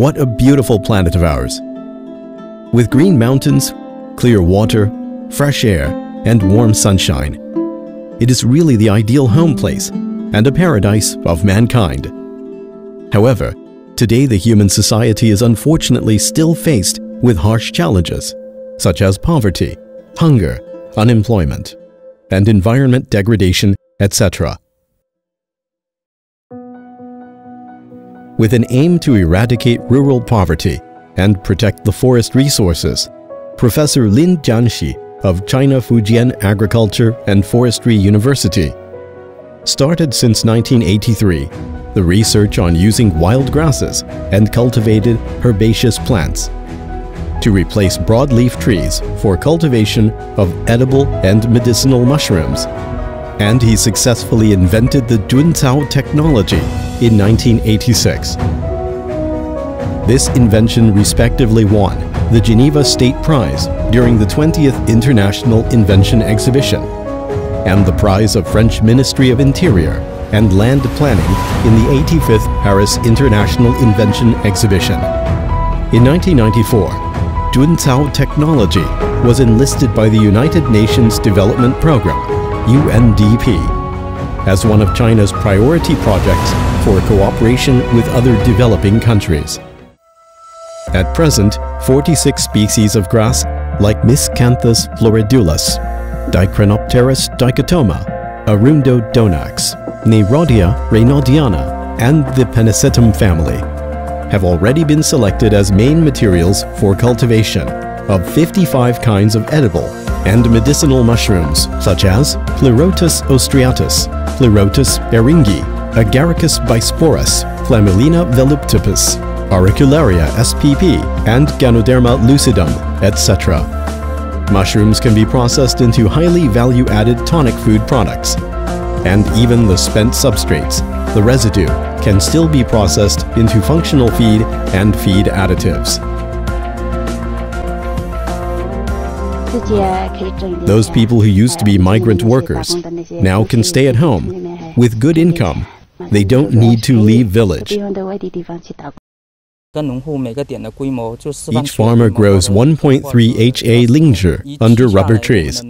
What a beautiful planet of ours. With green mountains, clear water, fresh air, and warm sunshine. It is really the ideal home place and a paradise of mankind. However, today the human society is unfortunately still faced with harsh challenges, such as poverty, hunger, unemployment, and environment degradation, etc. With an aim to eradicate rural poverty and protect the forest resources, Professor Lin Zhanxi of China Fujian Agriculture and Forestry University started since 1983 the research on using wild grasses and cultivated herbaceous plants to replace broadleaf trees for cultivation of edible and medicinal mushrooms. And he successfully invented the Juncao technology in 1986. This invention respectively won the Geneva State Prize during the 20th International Invention Exhibition and the prize of French Ministry of Interior and Land Planning in the 85th Paris International Invention Exhibition. In 1994, Juncao technology was enlisted by the United Nations Development Program, UNDP, as one of China's priority projects for cooperation with other developing countries. At present, 46 species of grass like Miscanthus floridulus, Dicranopteris dichotoma, Arundo donax, Neyraudia reynaudiana, and the Pennisetum family have already been selected as main materials for cultivation of 55 kinds of edible and medicinal mushrooms such as Pleurotus ostreatus, Pleurotus beringi, Agaricus bisporus, Flammulina voluptuosus, Auricularia spp, and Ganoderma lucidum, etc. Mushrooms can be processed into highly value-added tonic food products, and even the spent substrates, the residue, can still be processed into functional feed and feed additives. Those people who used to be migrant workers now can stay at home with good income. They don't need to leave village. Each farmer grows 1.3 HA Lingzhi under rubber trees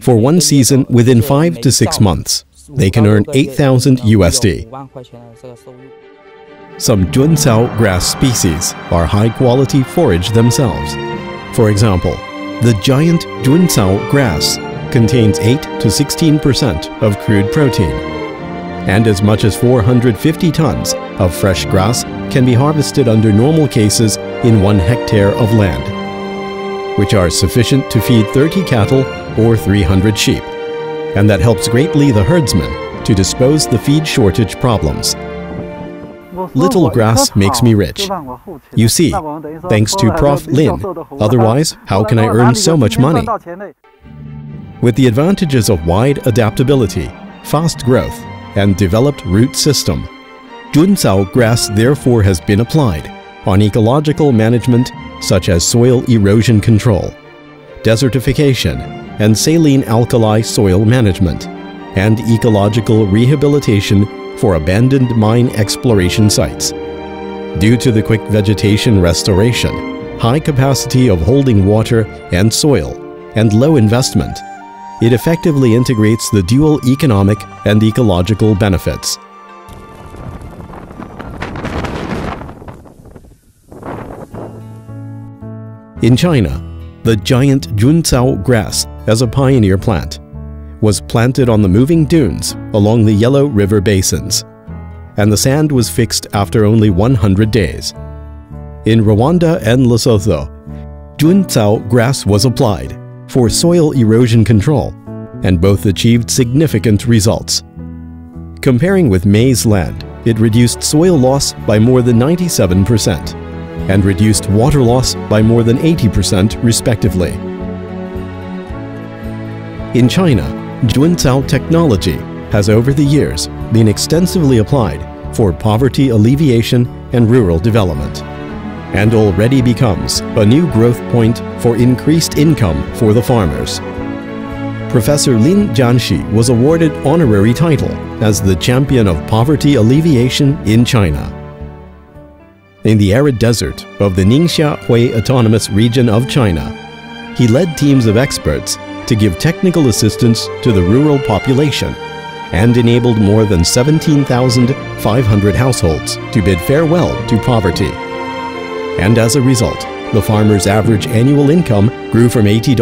for one season within 5 to 6 months they can earn 8,000 USD. Some Juncao grass species are high-quality forage themselves. For example, the giant Juncao grass contains 8 to 16% of crude protein, and as much as 450 tons of fresh grass can be harvested under normal cases in one hectare of land, which are sufficient to feed 30 cattle or 300 sheep and that helps greatly the herdsmen to dispose the feed shortage problems. Little grass makes me rich. You see, thanks to Prof. Lin. Otherwise, how can I earn so much money? With the advantages of wide adaptability, fast growth, and developed root system, Juncao grass therefore has been applied on ecological management such as soil erosion control, desertification, and saline alkali soil management, and ecological rehabilitation for abandoned mine exploration sites. Due to the quick vegetation restoration, high capacity of holding water and soil, and low investment, it effectively integrates the dual economic and ecological benefits. In China, the giant Juncao grass as a pioneer plant, was planted on the moving dunes along the Yellow River basins, and the sand was fixed after only 100 days. In Rwanda and Lesotho, Juncao grass was applied for soil erosion control, and both achieved significant results. Comparing with maize land, it reduced soil loss by more than 97% and reduced water loss by more than 80% respectively. In China, Juncao technology has over the years been extensively applied for poverty alleviation and rural development, and already becomes a new growth point for increased income for the farmers. Professor Lin Zhanxi was awarded honorary title as the Champion of Poverty Alleviation in China. in the arid desert of the Ningxia Hui Autonomous Region of China. He led teams of experts to give technical assistance to the rural population and enabled more than 17,500 households to bid farewell to poverty. And as a result, the farmer's average annual income grew from $80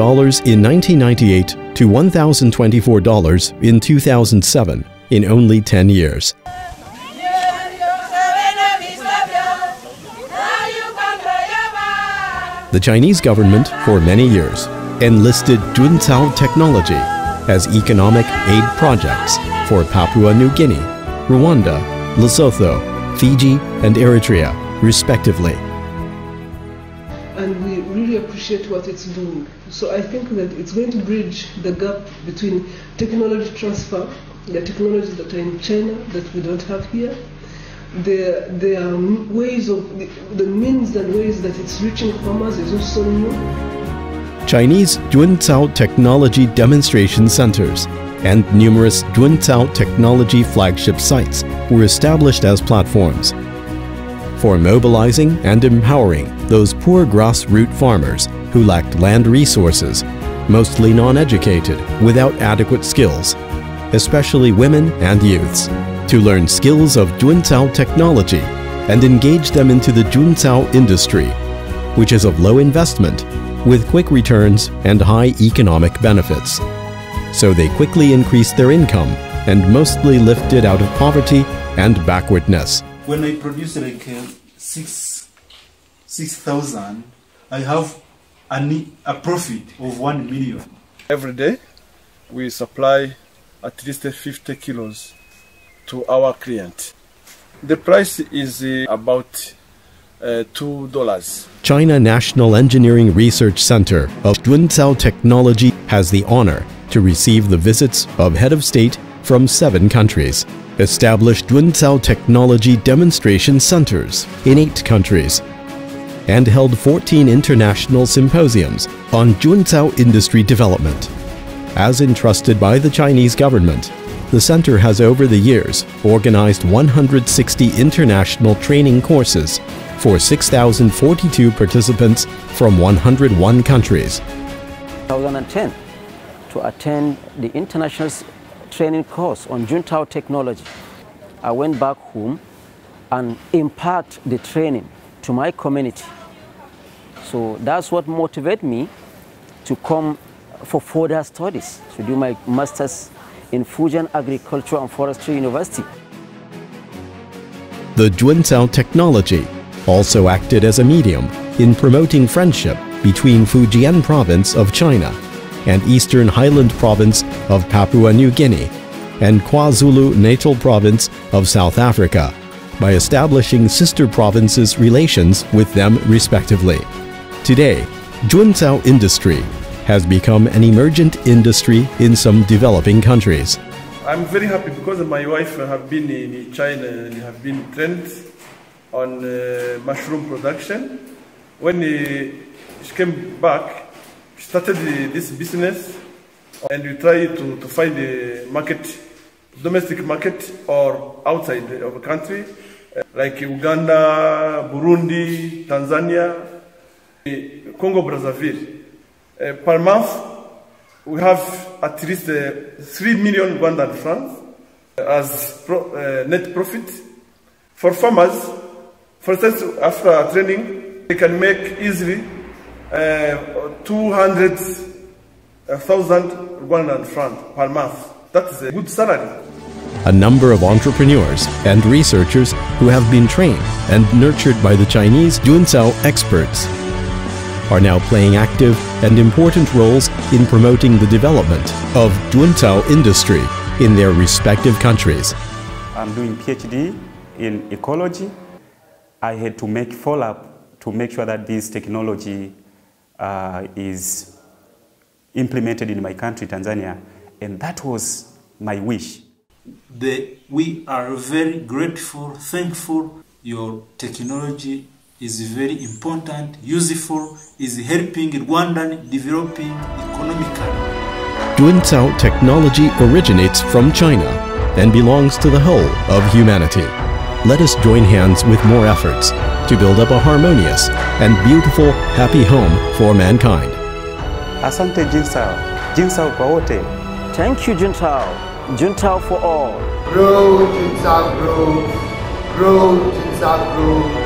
in 1998 to $1,024 in 2007 in only 10 years. The Chinese government, for many years, enlisted Juncao technology as economic aid projects for Papua New Guinea, Rwanda, Lesotho, Fiji, and Eritrea, respectively. And we really appreciate what it's doing. So I think that it's going to bridge the gap between technology transfer, the technologies that are in China that we don't have here, the, the um, ways of, the, the means and ways that it's reaching farmers is also new. Chinese Juncao Technology Demonstration Centers and numerous Juncao Technology flagship sites were established as platforms for mobilizing and empowering those poor grassroots farmers who lacked land resources, mostly non-educated, without adequate skills, especially women and youths to learn skills of Juncao technology and engage them into the Juncao industry, which is of low investment, with quick returns and high economic benefits. So they quickly increased their income and mostly lifted out of poverty and backwardness. When I produce like uh, six six thousand, I have a, a profit of one million. Every day, we supply at least 50 kilos to our client. The price is uh, about uh, $2. China National Engineering Research Center of Juncao Technology has the honor to receive the visits of head of state from seven countries. Established Juncao Technology Demonstration Centers in eight countries and held 14 international symposiums on Juncao industry development. As entrusted by the Chinese government, the center has over the years organized 160 international training courses for 6,042 participants from 101 countries. 2010 to attend the international training course on Juncao technology. I went back home and impart the training to my community. So that's what motivated me to come for further studies, to do my master's in Fujian Agriculture and Forestry University. The Juncao technology also acted as a medium in promoting friendship between Fujian province of China and Eastern Highland province of Papua New Guinea and KwaZulu-Natal province of South Africa by establishing sister provinces relations with them respectively. Today, Juncao industry has become an emergent industry in some developing countries. I'm very happy because my wife have been in China and have been trained on uh, mushroom production. When she came back, she started this business and we try to, to find a market, domestic market or outside of the country, uh, like Uganda, Burundi, Tanzania, Congo Brazzaville. Uh, per month, we have at least uh, 3 million Rwandan francs as pro, uh, net profit. For farmers, for instance, after training, they can make easily uh, 200,000 Rwandan francs per month. That is a good salary. A number of entrepreneurs and researchers who have been trained and nurtured by the Chinese Juncao experts are now playing active and important roles in promoting the development of Juncao industry in their respective countries. I'm doing PhD in ecology. I had to make follow-up to make sure that this technology uh, is implemented in my country, Tanzania, and that was my wish. The, we are very grateful, thankful your technology is very important, useful, is helping Rwandan developing economically. Juncao technology originates from China and belongs to the whole of humanity. Let us join hands with more efforts to build up a harmonious and beautiful, happy home for mankind. Asante Juncao. Juncao kwa wote. Thank you, Juncao. Juncao for all. Grow, Juncao, grow. Grow, Juncao, grow.